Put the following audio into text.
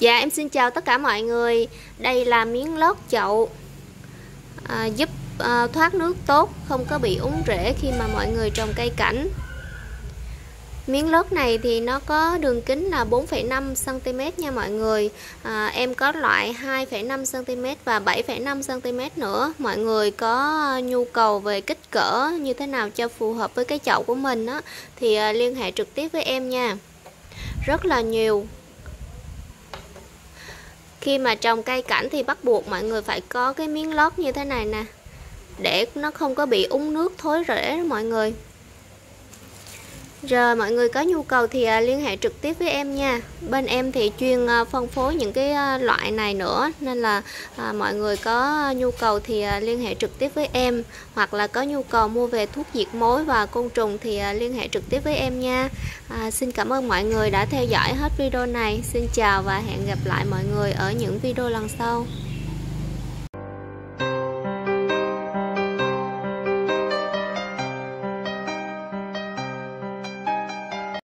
Dạ em xin chào tất cả mọi người. Đây là miếng lót chậu à, Giúp à, thoát nước tốt Không có bị úng rễ khi mà mọi người trồng cây cảnh. Miếng lót này thì nó có đường kính là 4,5cm nha mọi người. À, Em có loại 2,5cm và 7,5cm nữa. Mọi người có nhu cầu về kích cỡ như thế nào cho phù hợp với cái chậu của mình á Thì à, liên hệ trực tiếp với em nha. Rất là nhiều khi mà trồng cây cảnh thì bắt buộc mọi người phải có cái miếng lót như thế này nè, để nó không có bị úng nước thối rễ đó mọi người rồi mọi người có nhu cầu thì à, liên hệ trực tiếp với em nha. Bên em thì chuyên à, phân phối những cái à, loại này nữa Nên là mọi người có nhu cầu thì liên hệ trực tiếp với em Hoặc là có nhu cầu mua về thuốc diệt mối và côn trùng thì liên hệ trực tiếp với em nha. À, Xin cảm ơn mọi người đã theo dõi hết video này. Xin chào và hẹn gặp lại mọi người ở những video lần sau.